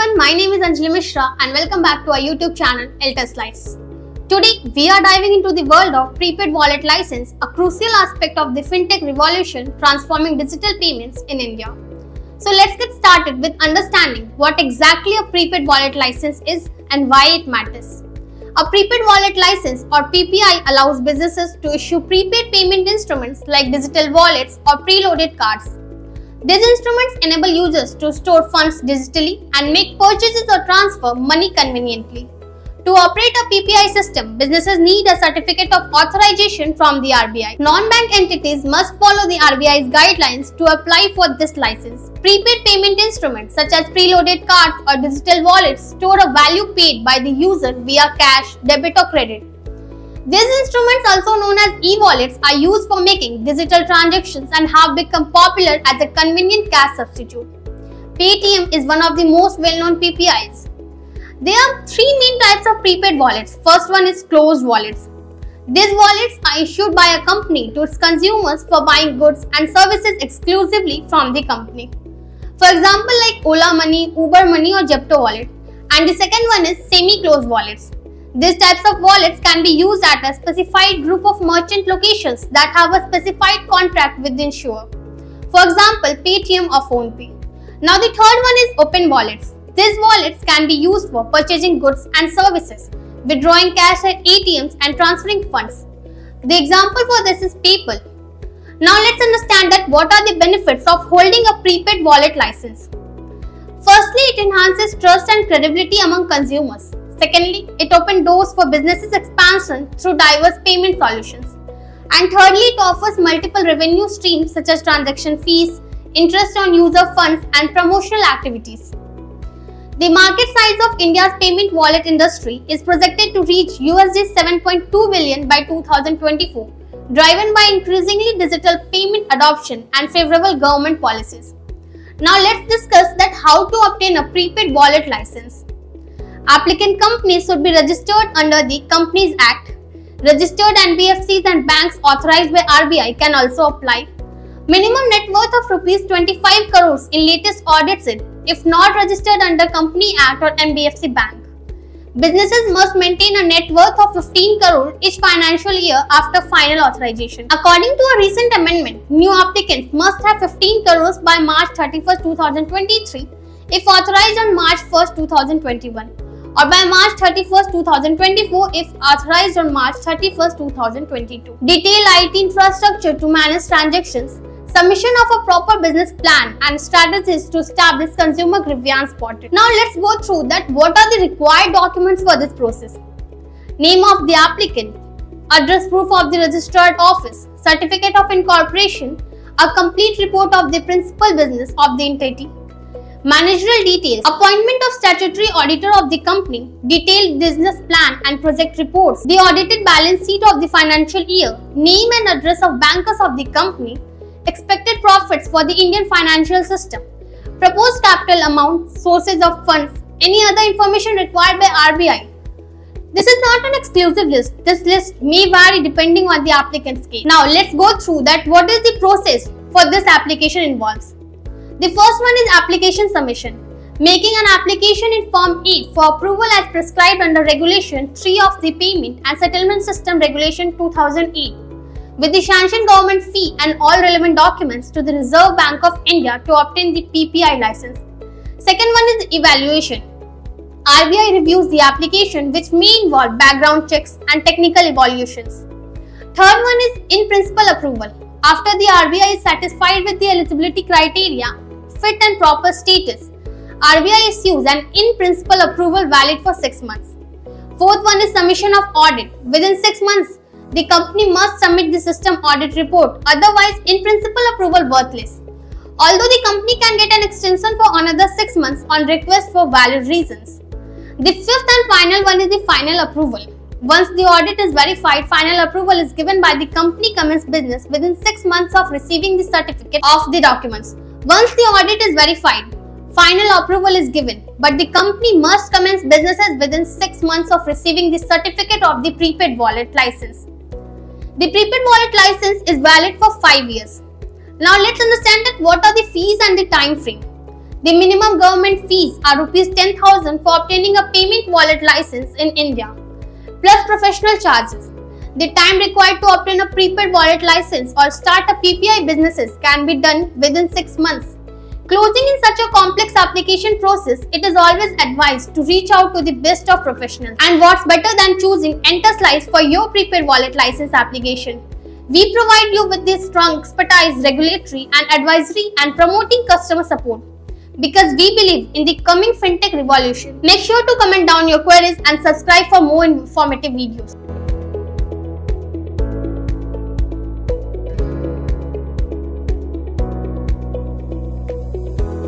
everyone, my name is Anjali Mishra and welcome back to our YouTube channel Enterslice. Today, we are diving into the world of prepaid wallet license, a crucial aspect of the fintech revolution transforming digital payments in India. So let's get started with understanding what exactly a prepaid wallet license is and why it matters. A prepaid wallet license or PPI allows businesses to issue prepaid payment instruments like digital wallets or preloaded cards these instruments enable users to store funds digitally and make purchases or transfer money conveniently. To operate a PPI system, businesses need a certificate of authorization from the RBI. Non-bank entities must follow the RBI's guidelines to apply for this license. Prepaid payment instruments such as preloaded cards or digital wallets store a value paid by the user via cash, debit or credit. These instruments, also known as e-wallets, are used for making digital transactions and have become popular as a convenient cash substitute. Paytm is one of the most well-known PPIs. There are three main types of prepaid wallets. First one is closed wallets. These wallets are issued by a company to its consumers for buying goods and services exclusively from the company. For example, like Ola Money, Uber Money or Zepto wallet. And the second one is semi-closed wallets. These types of wallets can be used at a specified group of merchant locations that have a specified contract with the issuer. For example, Paytm or PhonePe. Now the third one is open wallets. These wallets can be used for purchasing goods and services, withdrawing cash at ATMs and transferring funds. The example for this is PayPal. Now let's understand that what are the benefits of holding a prepaid wallet license. Firstly, it enhances trust and credibility among consumers. Secondly, it opened doors for businesses expansion through diverse payment solutions. And thirdly, it offers multiple revenue streams such as transaction fees, interest on user funds, and promotional activities. The market size of India's payment wallet industry is projected to reach USD 7.2 billion by 2024, driven by increasingly digital payment adoption and favorable government policies. Now let's discuss that how to obtain a prepaid wallet license. Applicant companies should be registered under the Companies Act. Registered NBFCs and banks authorized by RBI can also apply. Minimum net worth of rupees 25 crores in latest audits it if not registered under Company Act or NBFC bank. Businesses must maintain a net worth of 15 crore each financial year after final authorization. According to a recent amendment, new applicants must have 15 crores by March 31, 2023 if authorized on March 1, 2021 or by March 31, 2024 if authorized on March 31, 2022. Detailed IT infrastructure to manage transactions, submission of a proper business plan and strategies to establish consumer grievance portal. Now let's go through that what are the required documents for this process. Name of the applicant, address proof of the registered office, certificate of incorporation, a complete report of the principal business of the entity, Managerial details, appointment of statutory auditor of the company, detailed business plan and project reports, the audited balance sheet of the financial year, name and address of bankers of the company, expected profits for the Indian financial system, proposed capital amount, sources of funds, any other information required by RBI. This is not an exclusive list. This list may vary depending on the applicant's case. Now let's go through that what is the process for this application involves. The first one is application submission. Making an application in Form E for approval as prescribed under Regulation 3 of the Payment and Settlement System Regulation 2008 with the sanctioned government fee and all relevant documents to the Reserve Bank of India to obtain the PPI license. Second one is evaluation. RBI reviews the application which may involve background checks and technical evaluations. Third one is in principle approval. After the RBI is satisfied with the eligibility criteria, fit and proper status. RBI issues an in-principle approval valid for 6 months. Fourth one is submission of audit. Within 6 months, the company must submit the system audit report, otherwise in-principle approval worthless. Although the company can get an extension for another 6 months on request for valid reasons. The fifth and final one is the final approval. Once the audit is verified, final approval is given by the company commence business within 6 months of receiving the certificate of the documents. Once the audit is verified, final approval is given, but the company must commence businesses within 6 months of receiving the certificate of the prepaid wallet license. The prepaid wallet license is valid for 5 years. Now let's understand that what are the fees and the time frame. The minimum government fees are rupees 10,000 for obtaining a payment wallet license in India, plus professional charges. The time required to obtain a prepaid wallet license or start a PPI businesses can be done within 6 months. Closing in such a complex application process, it is always advised to reach out to the best of professionals. And what's better than choosing Enterslice for your prepaid wallet license application? We provide you with this strong expertise, regulatory and advisory and promoting customer support because we believe in the coming fintech revolution. Make sure to comment down your queries and subscribe for more informative videos.